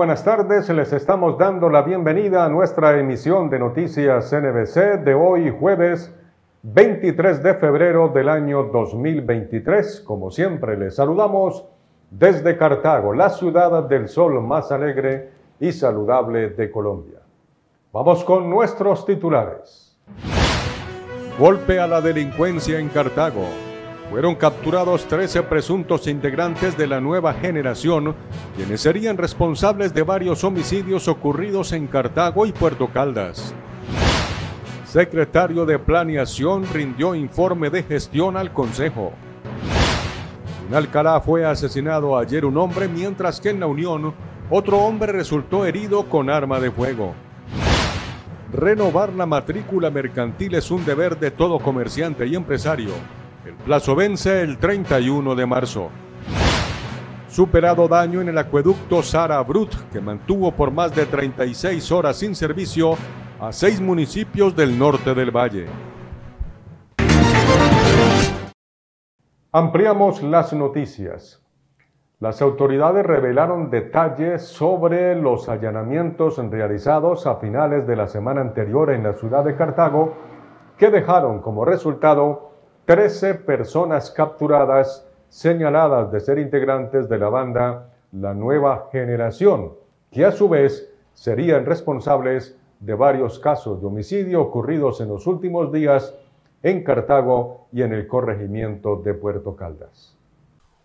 buenas tardes, les estamos dando la bienvenida a nuestra emisión de Noticias NBC de hoy jueves 23 de febrero del año 2023. Como siempre, les saludamos desde Cartago, la ciudad del sol más alegre y saludable de Colombia. Vamos con nuestros titulares. Golpe a la delincuencia en Cartago. Fueron capturados 13 presuntos integrantes de la nueva generación, quienes serían responsables de varios homicidios ocurridos en Cartago y Puerto Caldas. Secretario de Planeación rindió informe de gestión al Consejo. En Alcalá fue asesinado ayer un hombre, mientras que en la Unión otro hombre resultó herido con arma de fuego. Renovar la matrícula mercantil es un deber de todo comerciante y empresario. El plazo vence el 31 de marzo. Superado daño en el acueducto Sara Brut, que mantuvo por más de 36 horas sin servicio a seis municipios del norte del valle. Ampliamos las noticias. Las autoridades revelaron detalles sobre los allanamientos realizados a finales de la semana anterior en la ciudad de Cartago, que dejaron como resultado 13 personas capturadas señaladas de ser integrantes de la banda La Nueva Generación, que a su vez serían responsables de varios casos de homicidio ocurridos en los últimos días en Cartago y en el corregimiento de Puerto Caldas.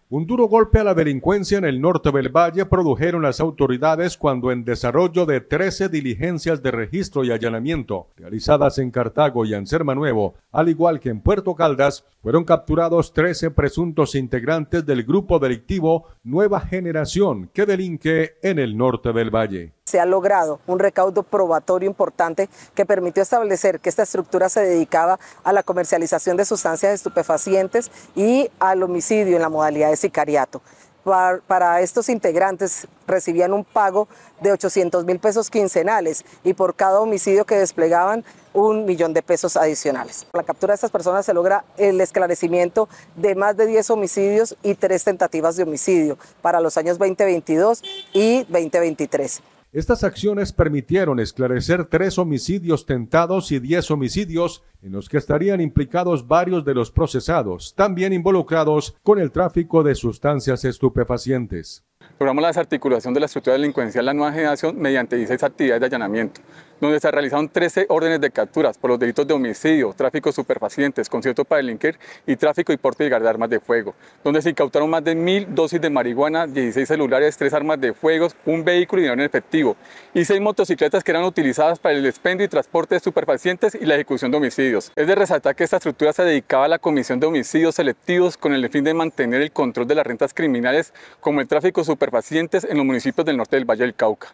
Un duro golpe a la delincuencia en el norte del valle produjeron las autoridades cuando en desarrollo de 13 diligencias de registro y allanamiento realizadas en Cartago y Anserma Nuevo, al igual que en Puerto Caldas, fueron capturados 13 presuntos integrantes del grupo delictivo Nueva Generación que delinque en el norte del valle se ha logrado un recaudo probatorio importante que permitió establecer que esta estructura se dedicaba a la comercialización de sustancias estupefacientes y al homicidio en la modalidad de sicariato. Para, estos integrantes recibían un pago de 800 mil pesos quincenales y por cada homicidio que desplegaban un millón de pesos adicionales. La captura de estas personas se logra el esclarecimiento de más de 10 homicidios y tres tentativas de homicidio para los años 2022 y 2023. Estas acciones permitieron esclarecer tres homicidios tentados y diez homicidios en los que estarían implicados varios de los procesados, también involucrados con el tráfico de sustancias estupefacientes. Logramos la desarticulación de la estructura delincuencial de la nueva generación mediante 16 actividades de allanamiento donde se realizaron 13 órdenes de capturas por los delitos de homicidio, tráfico de superpacientes, concierto para delinquir y tráfico y porte de armas de fuego, donde se incautaron más de mil dosis de marihuana, 16 celulares, 3 armas de fuego, un vehículo y dinero en efectivo, y 6 motocicletas que eran utilizadas para el expendio y transporte de superpacientes y la ejecución de homicidios. Es de resaltar que esta estructura se dedicaba a la comisión de homicidios selectivos con el fin de mantener el control de las rentas criminales como el tráfico de superpacientes en los municipios del norte del Valle del Cauca.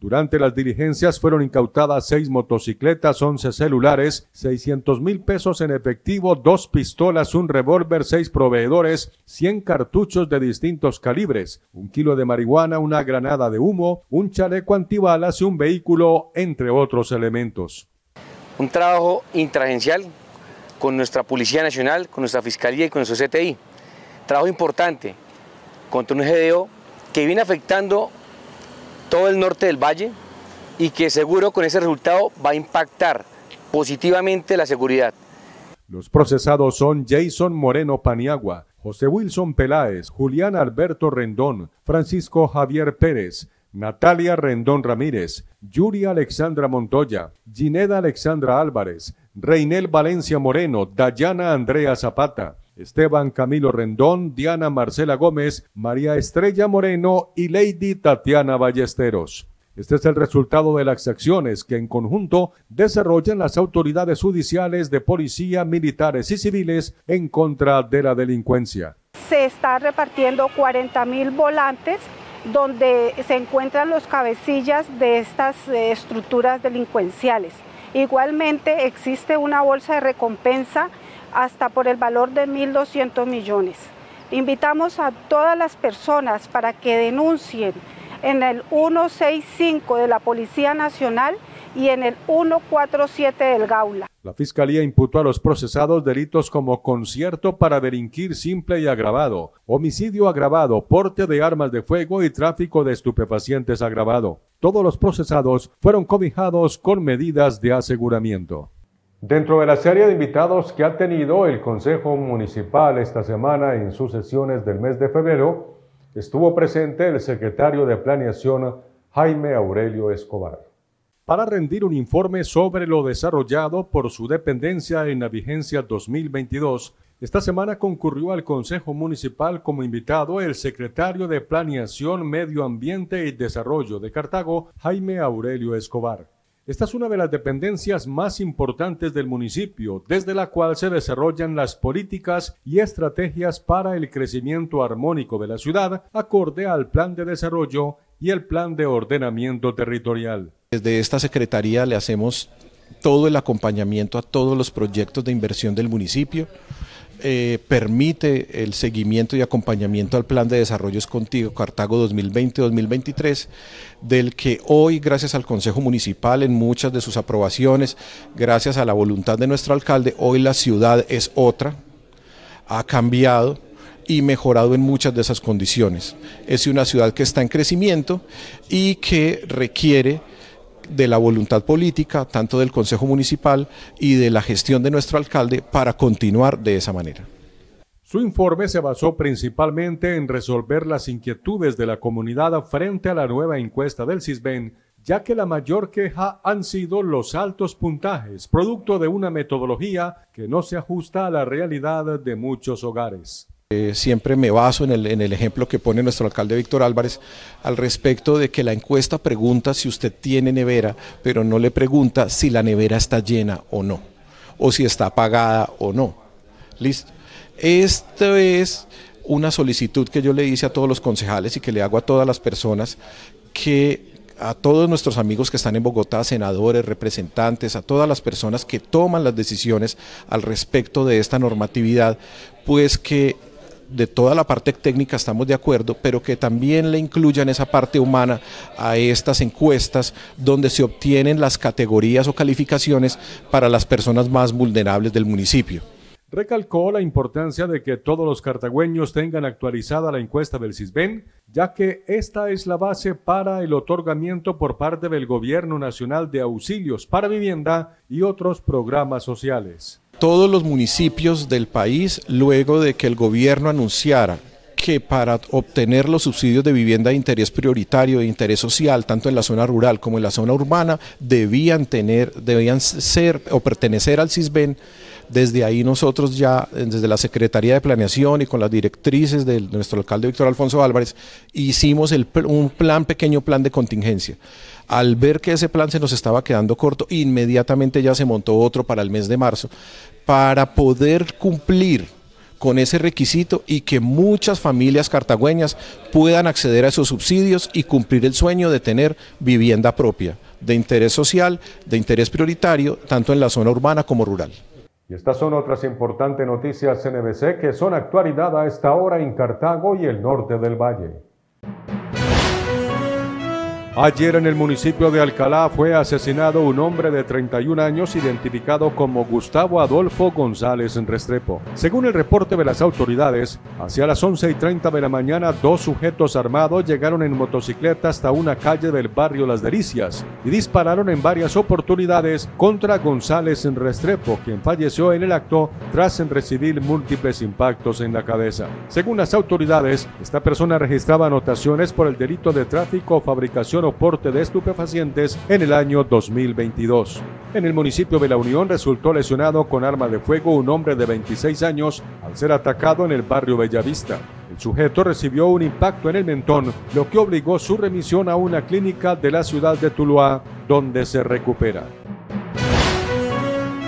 Durante las diligencias fueron incautadas seis motocicletas, 11 celulares, 600 mil pesos en efectivo, dos pistolas, un revólver, seis proveedores, 100 cartuchos de distintos calibres, un kilo de marihuana, una granada de humo, un chaleco antibalas y un vehículo, entre otros elementos. Un trabajo intragencial con nuestra Policía Nacional, con nuestra Fiscalía y con nuestro CTI. Trabajo importante contra un GDO que viene afectando todo el norte del valle y que seguro con ese resultado va a impactar positivamente la seguridad. Los procesados son Jason Moreno Paniagua, José Wilson Peláez, Julián Alberto Rendón, Francisco Javier Pérez, Natalia Rendón Ramírez, Yuri Alexandra Montoya, Gineda Alexandra Álvarez, Reinel Valencia Moreno, Dayana Andrea Zapata, Esteban Camilo Rendón, Diana Marcela Gómez, María Estrella Moreno y Lady Tatiana Ballesteros. Este es el resultado de las acciones que en conjunto desarrollan las autoridades judiciales de policía, militares y civiles en contra de la delincuencia. Se está repartiendo 40 mil volantes donde se encuentran los cabecillas de estas eh, estructuras delincuenciales. Igualmente existe una bolsa de recompensa hasta por el valor de 1.200 millones. Invitamos a todas las personas para que denuncien en el 165 de la Policía Nacional y en el 147 del Gaula. La Fiscalía imputó a los procesados delitos como concierto para delinquir simple y agravado, homicidio agravado, porte de armas de fuego y tráfico de estupefacientes agravado. Todos los procesados fueron cobijados con medidas de aseguramiento. Dentro de la serie de invitados que ha tenido el Consejo Municipal esta semana en sus sesiones del mes de febrero, estuvo presente el secretario de Planeación Jaime Aurelio Escobar. Para rendir un informe sobre lo desarrollado por su dependencia en la vigencia 2022, esta semana concurrió al Consejo Municipal como invitado el secretario de Planeación, Medio Ambiente y Desarrollo de Cartago, Jaime Aurelio Escobar. Esta es una de las dependencias más importantes del municipio, desde la cual se desarrollan las políticas y estrategias para el crecimiento armónico de la ciudad, acorde al plan de desarrollo y el plan de ordenamiento territorial. Desde esta Secretaría le hacemos todo el acompañamiento a todos los proyectos de inversión del municipio eh, permite el seguimiento y acompañamiento al Plan de Desarrollo Contigo Cartago 2020-2023, del que hoy, gracias al Consejo Municipal, en muchas de sus aprobaciones, gracias a la voluntad de nuestro alcalde, hoy la ciudad es otra, ha cambiado y mejorado en muchas de esas condiciones. Es una ciudad que está en crecimiento y que requiere de la voluntad política, tanto del Consejo Municipal y de la gestión de nuestro alcalde para continuar de esa manera. Su informe se basó principalmente en resolver las inquietudes de la comunidad frente a la nueva encuesta del CISBEN, ya que la mayor queja han sido los altos puntajes, producto de una metodología que no se ajusta a la realidad de muchos hogares. Eh, siempre me baso en el, en el, ejemplo que pone nuestro alcalde Víctor Álvarez al respecto de que la encuesta pregunta si usted tiene nevera, pero no le pregunta si la nevera está llena o no, o si está apagada o no. ¿Listo? Esto es una solicitud que yo le hice a todos los concejales y que le hago a todas las personas que a todos nuestros amigos que están en Bogotá, senadores, representantes, a todas las personas que toman las decisiones al respecto de esta normatividad, pues que de toda la parte técnica estamos de acuerdo, pero que también le incluyan esa parte humana a estas encuestas donde se obtienen las categorías o calificaciones para las personas más vulnerables del municipio. Recalcó la importancia de que todos los cartagüeños tengan actualizada la encuesta del CISBEN, ya que esta es la base para el otorgamiento por parte del Gobierno Nacional de Auxilios para Vivienda y otros programas sociales todos los municipios del país luego de que el gobierno anunciara que para obtener los subsidios de vivienda de interés prioritario, de interés social, tanto en la zona rural como en la zona urbana, debían tener, debían ser o pertenecer al CISBEN. Desde ahí nosotros ya, desde la Secretaría de Planeación y con las directrices de nuestro alcalde Víctor Alfonso Álvarez, hicimos un plan, pequeño plan de contingencia. Al ver que ese plan se nos estaba quedando corto, inmediatamente ya se montó otro para el mes de marzo, para poder cumplir con ese requisito y que muchas familias cartagüeñas puedan acceder a esos subsidios y cumplir el sueño de tener vivienda propia, de interés social, de interés prioritario, tanto en la zona urbana como rural. Y estas son otras importantes noticias NBC que son actualidad a esta hora en Cartago y el norte del valle. Ayer en el municipio de Alcalá fue asesinado un hombre de 31 años identificado como Gustavo Adolfo González Restrepo. Según el reporte de las autoridades, hacia las 11 y 30 de la mañana dos sujetos armados llegaron en motocicleta hasta una calle del barrio Las Delicias y dispararon en varias oportunidades contra González Restrepo, quien falleció en el acto tras recibir múltiples impactos en la cabeza. Según las autoridades, esta persona registraba anotaciones por el delito de tráfico, fabricación porte de estupefacientes en el año 2022. En el municipio de La Unión resultó lesionado con arma de fuego un hombre de 26 años al ser atacado en el barrio Bellavista. El sujeto recibió un impacto en el mentón, lo que obligó su remisión a una clínica de la ciudad de Tuluá, donde se recupera.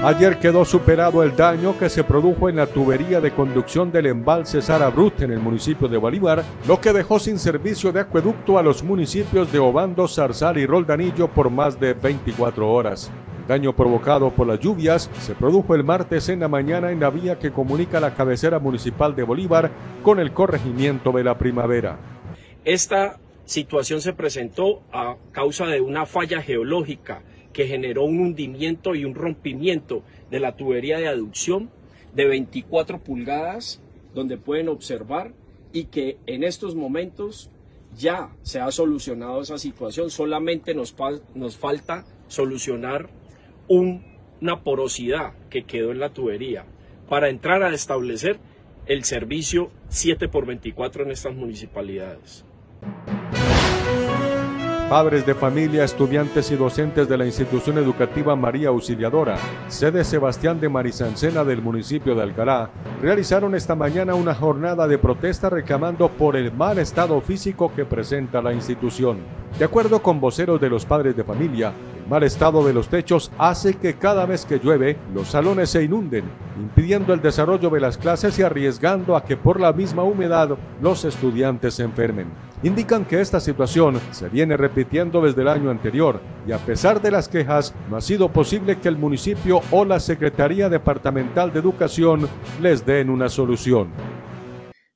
Ayer quedó superado el daño que se produjo en la tubería de conducción del embalse Sara Brut en el municipio de Bolívar, lo que dejó sin servicio de acueducto a los municipios de Obando, Zarzal y Roldanillo por más de 24 horas. El daño provocado por las lluvias se produjo el martes en la mañana en la vía que comunica la cabecera municipal de Bolívar con el corregimiento de la primavera. Esta situación se presentó a causa de una falla geológica que generó un hundimiento y un rompimiento de la tubería de aducción de 24 pulgadas, donde pueden observar y que en estos momentos ya se ha solucionado esa situación, solamente nos, nos falta solucionar una porosidad que quedó en la tubería para entrar a establecer el servicio 7 por 24 en estas municipalidades. Padres de familia, estudiantes y docentes de la institución educativa María Auxiliadora, sede Sebastián de Marisancena del municipio de Alcará, realizaron esta mañana una jornada de protesta reclamando por el mal estado físico que presenta la institución. De acuerdo con voceros de los padres de familia, mal estado de los techos hace que cada vez que llueve los salones se inunden, impidiendo el desarrollo de las clases y arriesgando a que por la misma humedad los estudiantes se enfermen. Indican que esta situación se viene repitiendo desde el año anterior y a pesar de las quejas no ha sido posible que el municipio o la Secretaría Departamental de Educación les den una solución.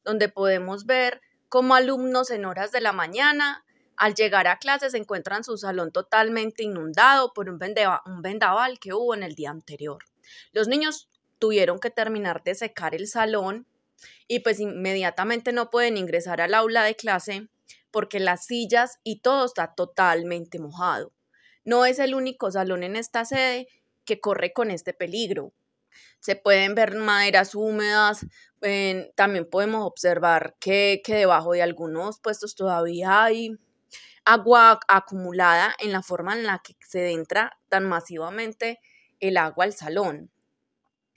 Donde podemos ver cómo alumnos en horas de la mañana al llegar a clases encuentran su salón totalmente inundado por un, vendaval que hubo en el día anterior. Los niños tuvieron que terminar de secar el salón y pues inmediatamente no pueden ingresar al aula de clase porque las sillas y todo está totalmente mojado. No es el único salón en esta sede que corre con este peligro. Se pueden ver maderas húmedas, también podemos observar que, que debajo de algunos puestos todavía hay agua acumulada en la forma en la que se entra tan masivamente el agua al salón.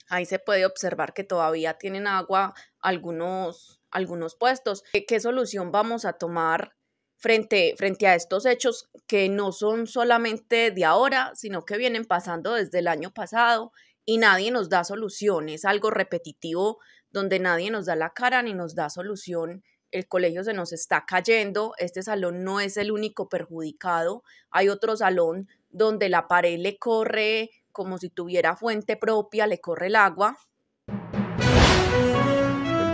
Ahí se puede observar que todavía tienen agua algunos, algunos puestos. ¿Qué solución vamos a tomar frente, frente a estos hechos que no son solamente de ahora, sino que vienen pasando desde el año pasado y nadie nos da solución? Es algo repetitivo donde nadie nos da la cara ni nos da solución el colegio se nos está cayendo, este salón no es el único perjudicado, hay otro salón donde la pared le corre como si tuviera fuente propia, le corre el agua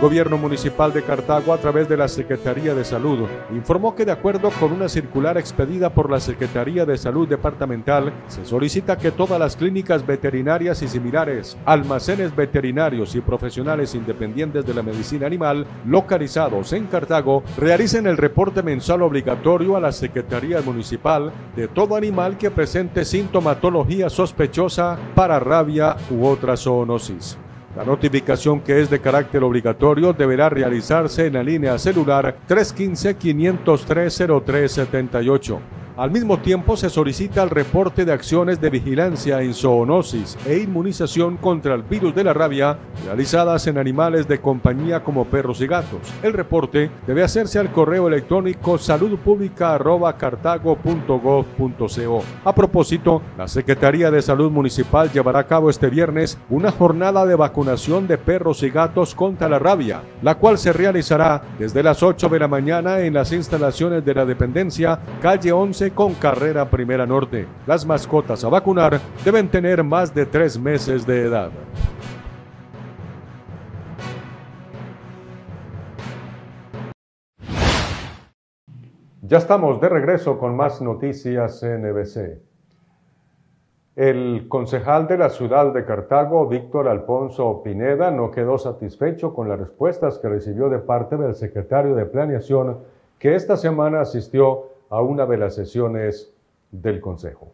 Gobierno Municipal de Cartago, a través de la Secretaría de Salud, informó que de acuerdo con una circular expedida por la Secretaría de Salud Departamental, se solicita que todas las clínicas veterinarias y similares, almacenes veterinarios y profesionales independientes de la medicina animal localizados en Cartago realicen el reporte mensual obligatorio a la Secretaría Municipal de todo animal que presente sintomatología sospechosa para rabia u otra zoonosis. La notificación que es de carácter obligatorio deberá realizarse en la línea celular 315-503-0378 al mismo tiempo, se solicita el reporte de acciones de vigilancia en zoonosis e inmunización contra el virus de la rabia realizadas en animales de compañía como perros y gatos. El reporte debe hacerse al correo electrónico saludpublica.cartago.gov.co. A propósito, la Secretaría de Salud Municipal llevará a cabo este viernes una jornada de vacunación de perros y gatos contra la rabia, la cual se realizará desde las 8 de la mañana en las instalaciones de la dependencia calle 11 con carrera Primera Norte. Las mascotas a vacunar deben tener más de tres meses de edad. Ya estamos de regreso con más noticias NBC. El concejal de la ciudad de Cartago, Víctor Alfonso Pineda, no quedó satisfecho con las respuestas que recibió de parte del secretario de Planeación, que esta semana asistió a una de las sesiones del Consejo.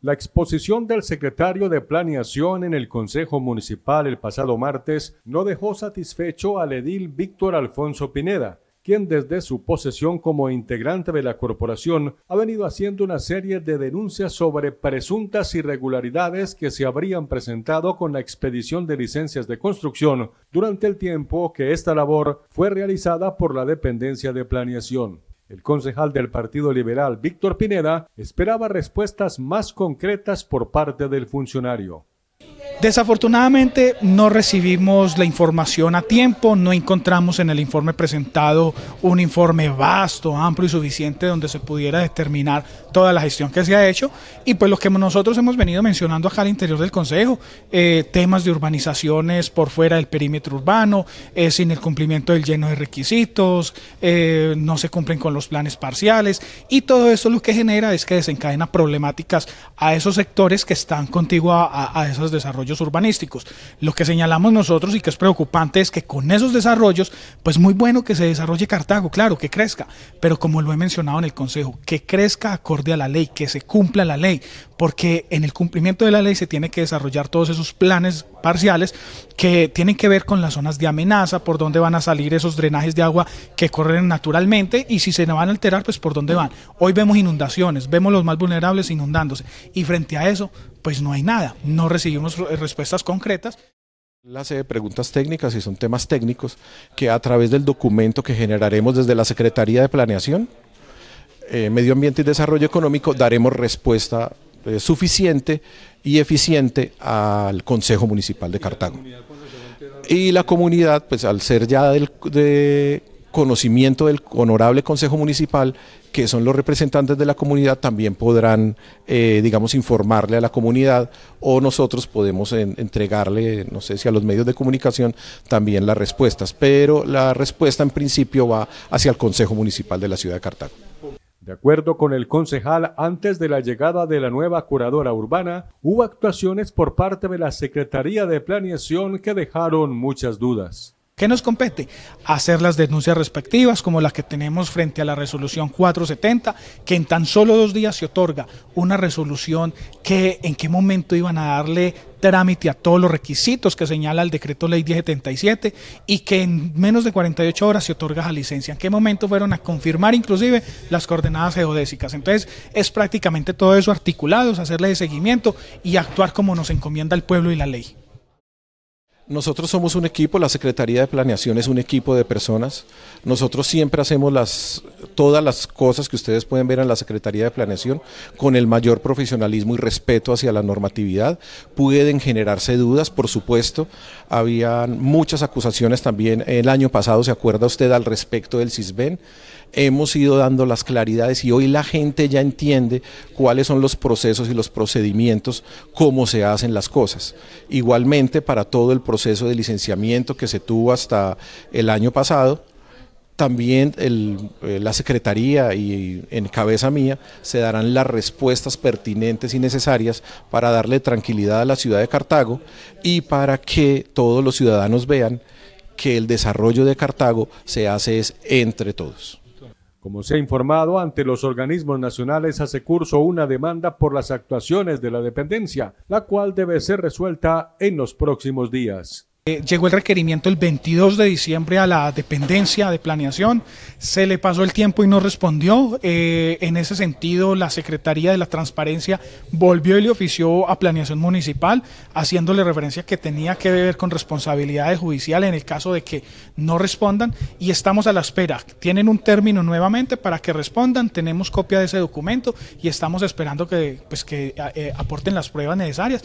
La exposición del secretario de Planeación en el Consejo Municipal el pasado martes no dejó satisfecho al edil Víctor Alfonso Pineda, quien desde su posesión como integrante de la corporación ha venido haciendo una serie de denuncias sobre presuntas irregularidades que se habrían presentado con la expedición de licencias de construcción durante el tiempo que esta labor fue realizada por la dependencia de planeación. El concejal del Partido Liberal, Víctor Pineda, esperaba respuestas más concretas por parte del funcionario. Desafortunadamente no recibimos la información a tiempo, no encontramos en el informe presentado un informe vasto, amplio y suficiente donde se pudiera determinar toda la gestión que se ha hecho. Y pues lo que nosotros hemos venido mencionando acá al interior del Consejo, eh, temas de urbanizaciones por fuera del perímetro urbano, eh, sin el cumplimiento del lleno de requisitos, eh, no se cumplen con los planes parciales y todo eso lo que genera es que desencadena problemáticas a esos sectores que están contiguos a, a esos desarrollos urbanísticos. Lo que señalamos nosotros y que es preocupante es que con esos desarrollos, pues muy bueno que se desarrolle Cartago, claro, que crezca, pero como lo he mencionado en el Consejo, que crezca acorde a la ley, que se cumpla la ley, porque en el cumplimiento de la ley se tiene que desarrollar todos esos planes parciales que tienen que ver con las zonas de amenaza, por dónde van a salir esos drenajes de agua que corren naturalmente y si se van a alterar, pues por dónde van. Hoy vemos inundaciones, vemos los más vulnerables inundándose y frente a eso, pues no hay nada, no recibimos respuestas concretas. La de preguntas técnicas y son temas técnicos que a través del documento que generaremos desde la Secretaría de Planeación, eh, Medio Ambiente y Desarrollo Económico daremos respuesta eh, suficiente y eficiente al Consejo Municipal de Cartago. Y la comunidad, pues al ser ya del, de conocimiento del honorable Consejo Municipal, que son los representantes de la comunidad, también podrán, eh, digamos, informarle a la comunidad o nosotros podemos entregarle, no sé si a los medios de comunicación, también las respuestas. Pero la respuesta en principio va hacia el Consejo Municipal de la Ciudad de Cartago. De acuerdo con el concejal, antes de la llegada de la nueva curadora urbana, hubo actuaciones por parte de la Secretaría de Planeación que dejaron muchas dudas. ¿Qué nos compete? Hacer las denuncias respectivas, como la que tenemos frente a la resolución 470, que en tan solo dos días se otorga una resolución que en qué momento iban a darle trámite a todos los requisitos que señala el decreto ley 1077 y que en menos de 48 horas se otorga la licencia. ¿En qué momento fueron a confirmar inclusive las coordenadas geodésicas? Entonces es prácticamente todo eso articulado, hacerle de seguimiento y actuar como nos encomienda el pueblo y la ley. Nosotros somos un equipo, la Secretaría de Planeación es un equipo de personas. Nosotros siempre hacemos todas las cosas que ustedes pueden ver en la Secretaría de Planeación con el mayor profesionalismo y respeto hacia la normatividad. Pueden generarse dudas, por supuesto. Habían muchas acusaciones también el año pasado, ¿se acuerda usted al respecto del CISBEN? hemos ido dando las claridades y hoy la gente ya entiende cuáles son los procesos y los procedimientos, cómo se hacen las cosas. Igualmente para todo el proceso de licenciamiento que se tuvo hasta el año pasado, también eh, la Secretaría y en cabeza mía se darán las respuestas pertinentes y necesarias para darle tranquilidad a la ciudad de Cartago y para que todos los ciudadanos vean que el desarrollo de Cartago se hace es entre todos. Como se ha informado, ante los organismos nacionales hace curso una demanda por las actuaciones de la dependencia, la cual debe ser resuelta en los próximos días. Eh, llegó el requerimiento el 22 de diciembre a la dependencia de planeación, se le pasó el tiempo y no respondió. Eh, en ese sentido, la Secretaría de la Transparencia volvió y le ofició a planeación municipal, haciéndole referencia que tenía que ver con responsabilidades judiciales en el caso de que no respondan y estamos a la espera. Tienen un término nuevamente para que respondan, tenemos copia de ese documento y estamos esperando que, pues, que eh, aporten las pruebas necesarias.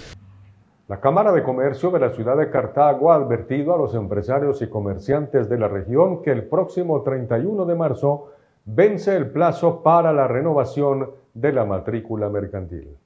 La Cámara de Comercio de la ciudad de Cartago ha advertido a los empresarios y comerciantes de la región que el próximo 31 de marzo vence el plazo para la renovación de la matrícula mercantil.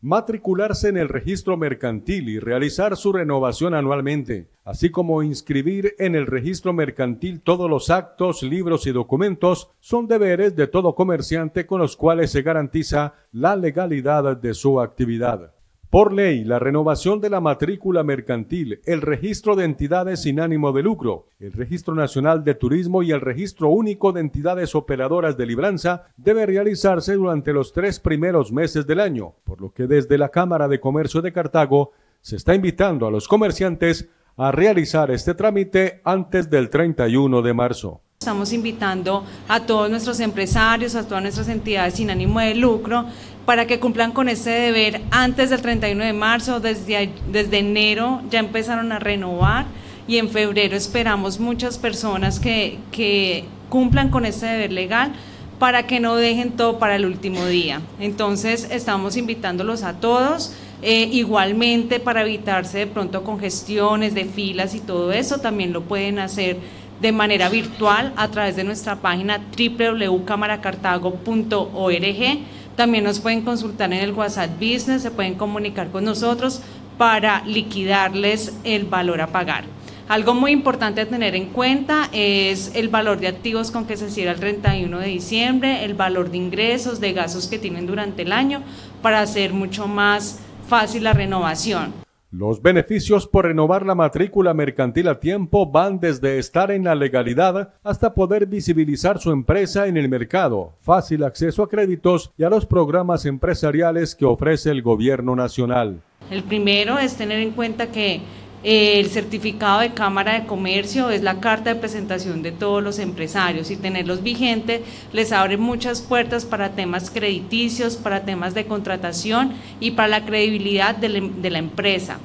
Matricularse en el registro mercantil y realizar su renovación anualmente, así como inscribir en el registro mercantil todos los actos, libros y documentos, son deberes de todo comerciante con los cuales se garantiza la legalidad de su actividad. Por ley, la renovación de la matrícula mercantil, el registro de entidades sin ánimo de lucro, el registro nacional de turismo y el registro único de entidades operadoras de libranza debe realizarse durante los tres primeros meses del año, por lo que desde la Cámara de Comercio de Cartago se está invitando a los comerciantes a realizar este trámite antes del 31 de marzo. Estamos invitando a todos nuestros empresarios, a todas nuestras entidades sin ánimo de lucro, para que cumplan con este deber antes del 31 de marzo, desde, desde enero ya empezaron a renovar y en febrero esperamos muchas personas que, que cumplan con este deber legal para que no dejen todo para el último día. Entonces estamos invitándolos a todos Eh, igualmente, para evitarse de pronto congestiones de filas y todo eso, también lo pueden hacer de manera virtual a través de nuestra página www.camaracartago.org. También nos pueden consultar en el WhatsApp Business, se pueden comunicar con nosotros para liquidarles el valor a pagar. Algo muy importante a tener en cuenta es el valor de activos con que se cierra el 31 de diciembre, el valor de ingresos, de gastos que tienen durante el año, para hacer mucho más fácil la renovación. Los beneficios por renovar la matrícula mercantil a tiempo van desde estar en la legalidad hasta poder visibilizar su empresa en el mercado, fácil acceso a créditos y a los programas empresariales que ofrece el gobierno nacional. El primero es tener en cuenta que el certificado de Cámara de Comercio es la carta de presentación de todos los empresarios y tenerlos vigentes les abre muchas puertas para temas crediticios, para temas de contratación y para la credibilidad de la, empresa.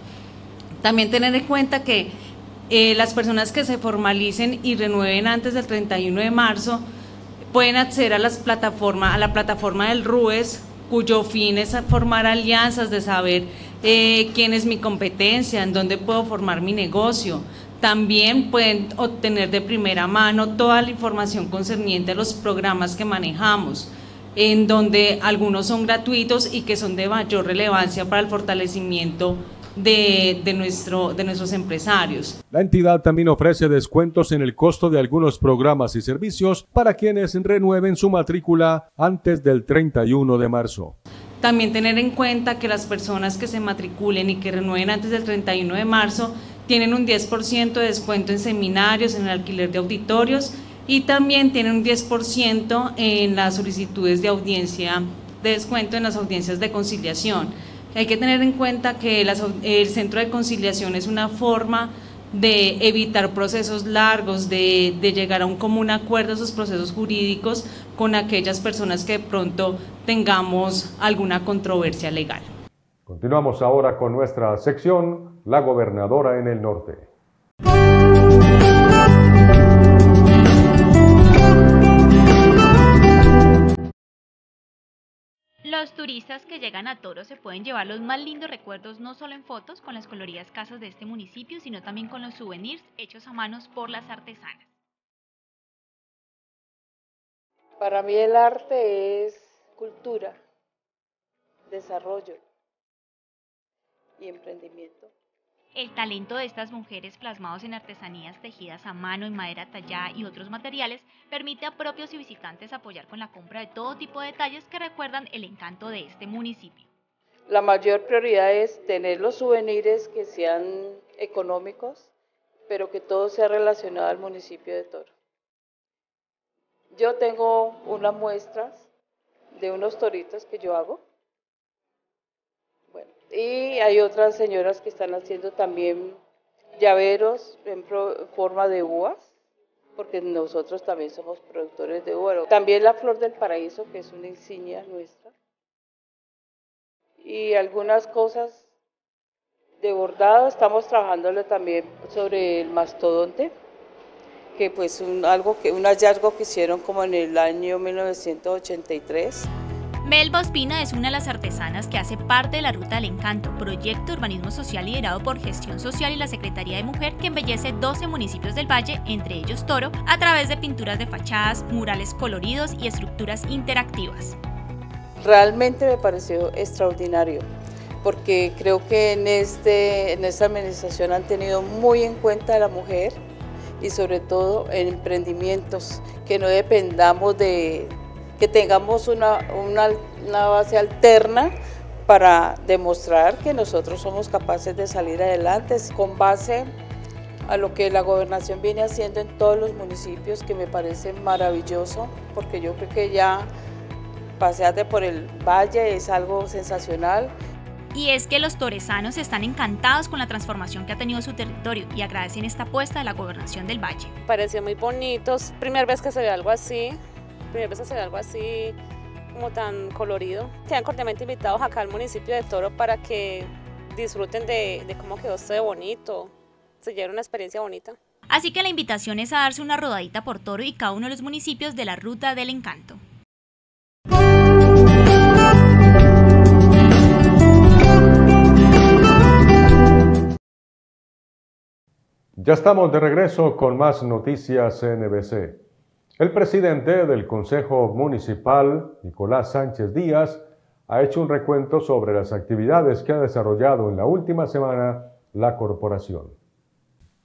También tener en cuenta que eh, las personas que se formalicen y renueven antes del 31 de marzo pueden acceder a, las a la plataforma del RUES, cuyo fin es formar alianzas de saber eh, quién es mi competencia, en dónde puedo formar mi negocio. También pueden obtener de primera mano toda la información concerniente a los programas que manejamos, en donde algunos son gratuitos y que son de mayor relevancia para el fortalecimiento de, nuestro, de nuestros empresarios. La entidad también ofrece descuentos en el costo de algunos programas y servicios para quienes renueven su matrícula antes del 31 de marzo. También tener en cuenta que las personas que se matriculen y que renueven antes del 31 de marzo tienen un 10% de descuento en seminarios, en el alquiler de auditorios y también tienen un 10% en las solicitudes de audiencia, de descuento en las audiencias de conciliación. Hay que tener en cuenta que el centro de conciliación es una forma de evitar procesos largos, de, de, llegar a un común acuerdo esos procesos jurídicos con aquellas personas que de pronto tengamos alguna controversia legal. Continuamos ahora con nuestra sección, La gobernadora en el norte. Los turistas que llegan a Toro se pueden llevar los más lindos recuerdos no solo en fotos con las coloridas casas de este municipio, sino también con los souvenirs hechos a manos por las artesanas. Para mí el arte es cultura, desarrollo y emprendimiento. El talento de estas mujeres plasmados en artesanías tejidas a mano en madera tallada y otros materiales permite a propios y visitantes apoyar con la compra de todo tipo de detalles que recuerdan el encanto de este municipio. La mayor prioridad es tener los souvenirs que sean económicos, pero que todo sea relacionado al municipio de Toro. Yo tengo unas muestras de unos toritos que yo hago y hay otras señoras que están haciendo también llaveros en forma de uvas, porque nosotros también somos productores de uvas. También la flor del paraíso, que es una insignia nuestra. Y algunas cosas de bordado, estamos trabajándole también sobre el mastodonte, que pues un, algo que, un hallazgo que hicieron como en el año 1983. Melba Ospina es una de las artesanas que hace parte de la Ruta del Encanto, proyecto urbanismo social liderado por Gestión Social y la Secretaría de Mujer que embellece 12 municipios del Valle, entre ellos Toro, a través de pinturas de fachadas, murales coloridos y estructuras interactivas. Realmente me pareció extraordinario porque creo que en, este, en esta administración han tenido muy en cuenta a la mujer y sobre todo en emprendimientos, que no dependamos de, que tengamos una, una, base alterna para demostrar que nosotros somos capaces de salir adelante con base a lo que la gobernación viene haciendo en todos los municipios, que me parece maravilloso, porque yo creo que ya pasearte por el valle es algo sensacional. Y es que los toresanos están encantados con la transformación que ha tenido su territorio y agradecen esta apuesta de la gobernación del valle. Pareció muy bonito, primera vez que se ve algo así, primera vez hacer algo así como tan colorido. Sean cordialmente invitados acá al municipio de Toro para que disfruten de, cómo quedó esto bonito, se lleven una experiencia bonita. Así que la invitación es a darse una rodadita por Toro y cada uno de los municipios de la Ruta del Encanto. Ya estamos de regreso con más noticias NBC. El presidente del Consejo Municipal, Nicolás Sánchez Díaz, ha hecho un recuento sobre las actividades que ha desarrollado en la última semana la corporación.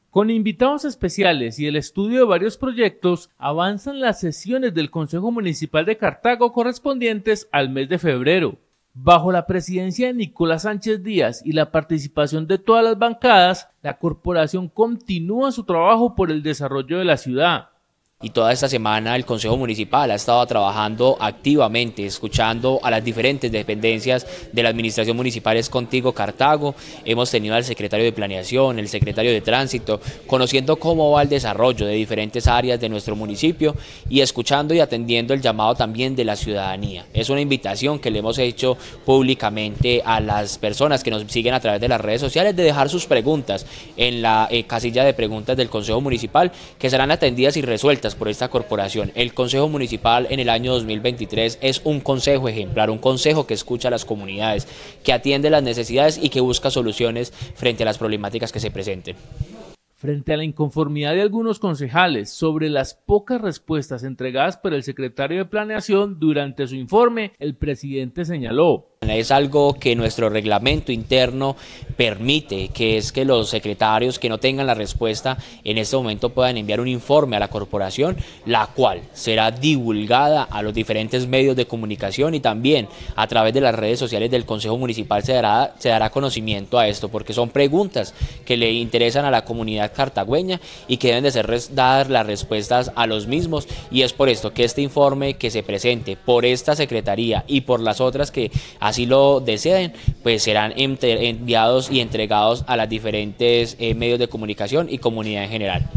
Con invitados especiales y el estudio de varios proyectos, avanzan las sesiones del Consejo Municipal de Cartago correspondientes al mes de febrero. Bajo la presidencia de Nicolás Sánchez Díaz y la participación de todas las bancadas, la corporación continúa su trabajo por el desarrollo de la ciudad. Y toda esta semana el Consejo Municipal ha estado trabajando activamente, escuchando a las diferentes dependencias de la Administración Municipal es Contigo Cartago. Hemos tenido al secretario de Planeación, el secretario de Tránsito, conociendo cómo va el desarrollo de diferentes áreas de nuestro municipio y escuchando y atendiendo el llamado también de la ciudadanía. Es una invitación que le hemos hecho públicamente a las personas que nos siguen a través de las redes sociales de dejar sus preguntas en la eh, casilla de preguntas del Consejo Municipal que serán atendidas y resueltas por esta corporación. El Consejo Municipal en el año 2023 es un consejo ejemplar, un consejo que escucha a las comunidades, que atiende las necesidades y que busca soluciones frente a las problemáticas que se presenten. Frente a la inconformidad de algunos concejales sobre las pocas respuestas entregadas por el secretario de Planeación durante su informe, el presidente señaló es algo que nuestro reglamento interno permite, que es que los secretarios que no tengan la respuesta en este momento puedan enviar un informe a la corporación, la cual será divulgada a los diferentes medios de comunicación y también a través de las redes sociales del Consejo Municipal se dará, se dará conocimiento a esto, porque son preguntas que le interesan a la comunidad cartagüeña y que deben de ser dadas las respuestas a los mismos. Y es por esto que este informe que se presente por esta secretaría y por las otras que así lo deseen, pues serán enviados y entregados a las diferentes eh, medios de comunicación y comunidad en general.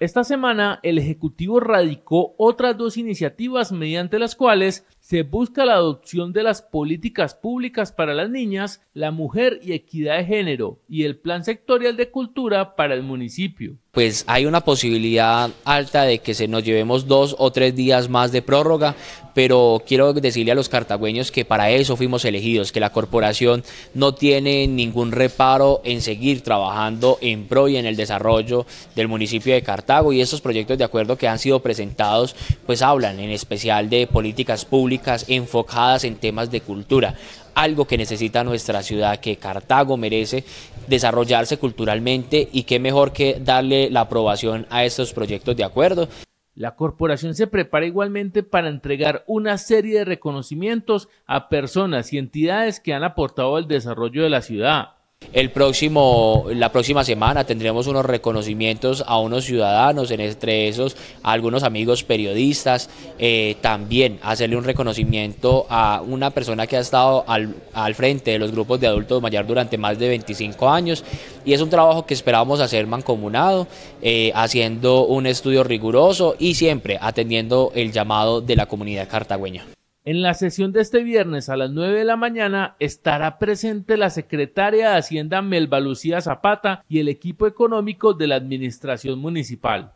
Esta semana el Ejecutivo radicó otras dos iniciativas mediante las cuales se busca la adopción de las políticas públicas para las niñas, la mujer y equidad de género y el plan sectorial de cultura para el municipio pues hay una posibilidad alta de que se nos llevemos dos o tres días más de prórroga, pero quiero decirle a los cartagüeños que para eso fuimos elegidos, que la corporación no tiene ningún reparo en seguir trabajando en pro y en el desarrollo del municipio de Cartago y estos proyectos de acuerdo que han sido presentados pues hablan en especial de políticas públicas enfocadas en temas de cultura algo que necesita nuestra ciudad, que Cartago merece desarrollarse culturalmente y qué mejor que darle la aprobación a estos proyectos de acuerdo. La corporación se prepara igualmente para entregar una serie de reconocimientos a personas y entidades que han aportado al desarrollo de la ciudad. El próximo, la próxima semana tendremos unos reconocimientos a unos ciudadanos, entre esos a algunos amigos periodistas, eh, también hacerle un reconocimiento a una persona que ha estado al, frente de los grupos de adultos mayores durante más de 25 años y es un trabajo que esperamos hacer mancomunado, eh, haciendo un estudio riguroso y siempre atendiendo el llamado de la comunidad cartagüeña. En la sesión de este viernes a las 9 de la mañana estará presente la secretaria de Hacienda Melba Lucía Zapata y el equipo económico de la administración municipal.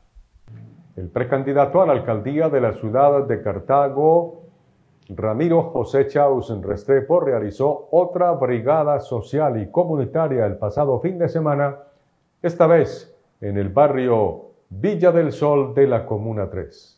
El precandidato a la alcaldía de la ciudad de Cartago, Ramiro José Chaus Restrepo, realizó otra brigada social y comunitaria el pasado fin de semana, esta vez en el barrio Villa del Sol de la Comuna 3.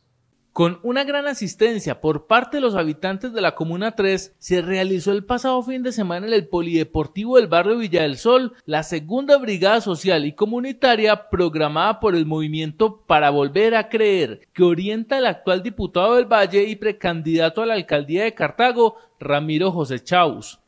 Con una gran asistencia por parte de los habitantes de la Comuna 3, se realizó el pasado fin de semana en el Polideportivo del barrio Villa del Sol la segunda brigada social y comunitaria programada por el movimiento para volver a creer, que orienta al actual diputado del Valle y precandidato a la alcaldía de Cartago, Ramiro José Chaus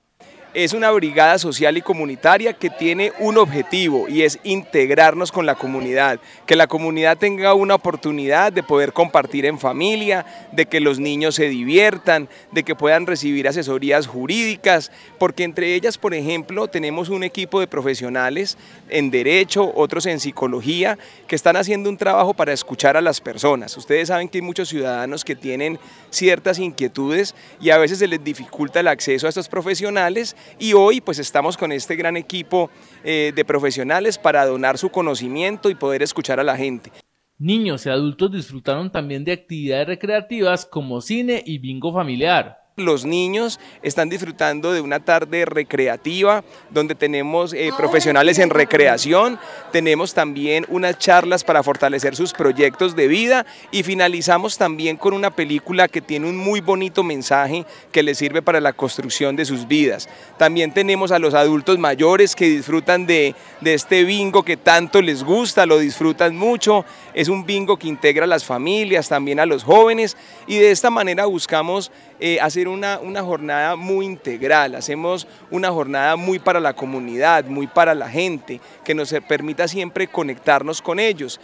es una brigada social y comunitaria que tiene un objetivo y es integrarnos con la comunidad, que la comunidad tenga una oportunidad de poder compartir en familia, de que los niños se diviertan, de que puedan recibir asesorías jurídicas, porque entre ellas, por ejemplo, tenemos un equipo de profesionales en derecho, otros en psicología, que están haciendo un trabajo para escuchar a las personas. Ustedes saben que hay muchos ciudadanos que tienen ciertas inquietudes y a veces se les dificulta el acceso a estos profesionales y hoy pues estamos con este gran equipo eh, de profesionales para donar su conocimiento y poder escuchar a la gente. Niños y adultos disfrutaron también de actividades recreativas como cine y bingo familiar. Los niños están disfrutando de una tarde recreativa donde tenemos eh, profesionales en recreación, tenemos también unas charlas para fortalecer sus proyectos de vida y finalizamos también con una película que tiene un muy bonito mensaje que les sirve para la construcción de sus vidas. También tenemos a los adultos mayores que disfrutan de, de este bingo que tanto les gusta, lo disfrutan mucho, es un bingo que integra a las familias, también a los jóvenes y de esta manera buscamos eh, hacer una, una jornada muy integral, hacemos una jornada muy para la comunidad, muy para la gente, que nos permita siempre conectarnos con ellos.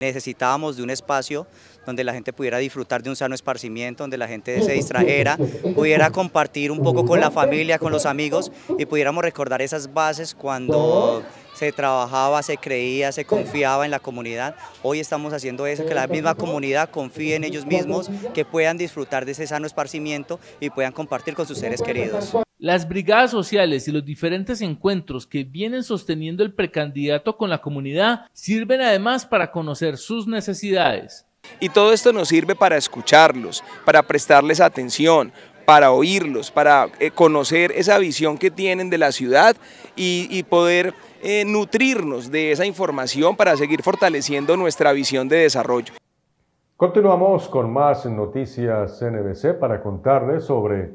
Necesitábamos de un espacio donde la gente pudiera disfrutar de un sano esparcimiento, donde la gente se distrajera, pudiera compartir un poco con la familia, con los amigos y pudiéramos recordar esas bases cuando se trabajaba, se creía, se confiaba en la comunidad. Hoy estamos haciendo eso, que la misma comunidad confíe en ellos mismos, que puedan disfrutar de ese sano esparcimiento y puedan compartir con sus seres queridos. Las brigadas sociales y los diferentes encuentros que vienen sosteniendo el precandidato con la comunidad sirven además para conocer sus necesidades. Y todo esto nos sirve para escucharlos, para prestarles atención, para oírlos, para eh, conocer esa visión que tienen de la ciudad y, poder eh, nutrirnos de esa información para seguir fortaleciendo nuestra visión de desarrollo. Continuamos con más noticias NBC para contarles sobre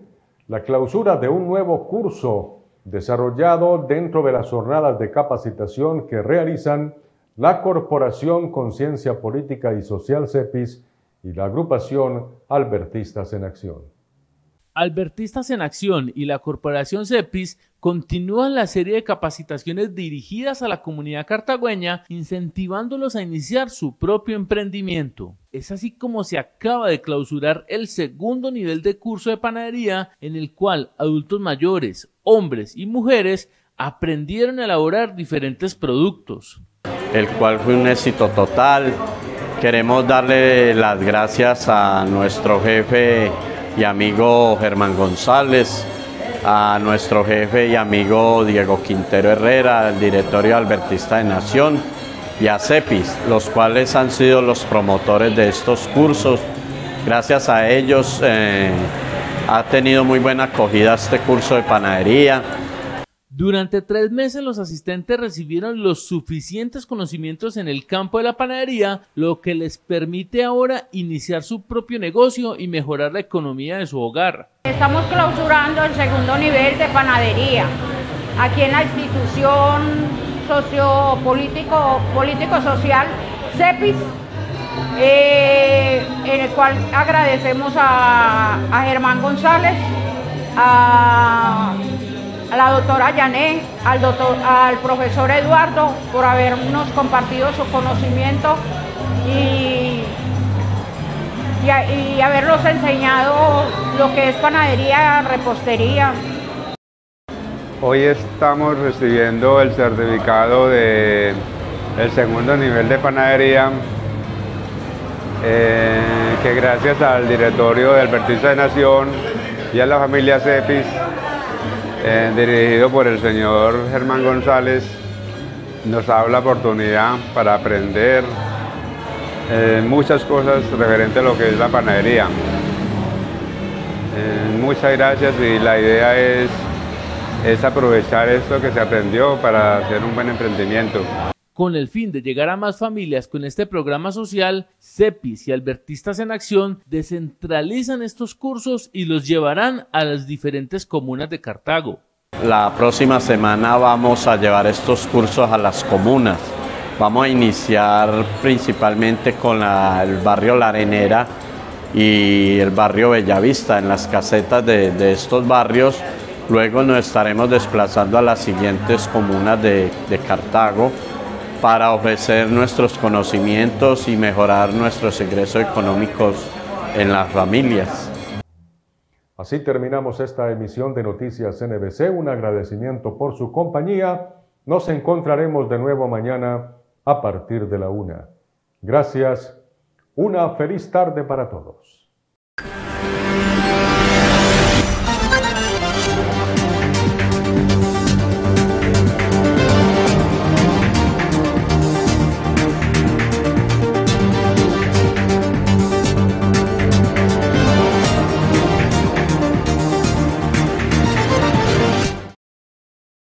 la clausura de un nuevo curso desarrollado dentro de las jornadas de capacitación que realizan la Corporación Conciencia Política y Social CEPIS y la agrupación Albertistas en Acción. Albertistas en Acción y la Corporación CEPIS continúan la serie de capacitaciones dirigidas a la comunidad cartagüeña, incentivándolos a iniciar su propio emprendimiento. Es así como se acaba de clausurar el segundo nivel de curso de panadería, en el cual adultos mayores, hombres y mujeres aprendieron a elaborar diferentes productos. El cual fue un éxito total. Queremos darle las gracias a nuestro jefe y amigo Germán González, a nuestro jefe y amigo Diego Quintero Herrera, el directorio albertista de Nación, y a CEPIS, los cuales han sido los promotores de estos cursos. Gracias a ellos eh, ha tenido muy buena acogida este curso de panadería. Durante tres meses los asistentes recibieron los suficientes conocimientos en el campo de la panadería, lo que les permite ahora iniciar su propio negocio y mejorar la economía de su hogar. Estamos clausurando el segundo nivel de panadería aquí en la institución sociopolítico político social CEPIS, eh, en el cual agradecemos a, a Germán González, a a la doctora Yané, al, doctor, al profesor Eduardo por habernos compartido su conocimiento y, y, habernos enseñado lo que es panadería, repostería. Hoy estamos recibiendo el certificado de el segundo nivel de panadería eh, que gracias al directorio del Vertice de Nación y a la familia CEPIS eh, dirigido por el señor Germán González, nos da la oportunidad para aprender eh, muchas cosas referente a lo que es la panadería. Eh, muchas gracias y la idea es, es aprovechar esto que se aprendió para hacer un buen emprendimiento. Con el fin de llegar a más familias con este programa social, CEPIS y Albertistas en Acción descentralizan estos cursos y los llevarán a las diferentes comunas de Cartago. La próxima semana vamos a llevar estos cursos a las comunas. Vamos a iniciar principalmente con el barrio La Arenera y el barrio Bellavista, en las casetas de, estos barrios. Luego nos estaremos desplazando a las siguientes comunas de Cartago para ofrecer nuestros conocimientos y mejorar nuestros ingresos económicos en las familias. Así terminamos esta emisión de Noticias NBC. Un agradecimiento por su compañía. Nos encontraremos de nuevo mañana a partir de la una. Gracias. Una feliz tarde para todos.